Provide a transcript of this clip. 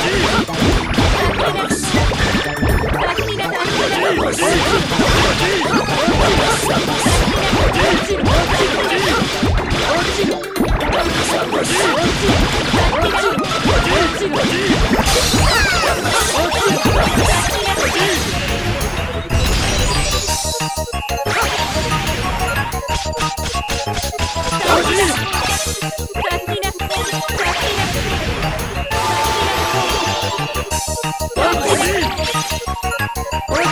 Deep!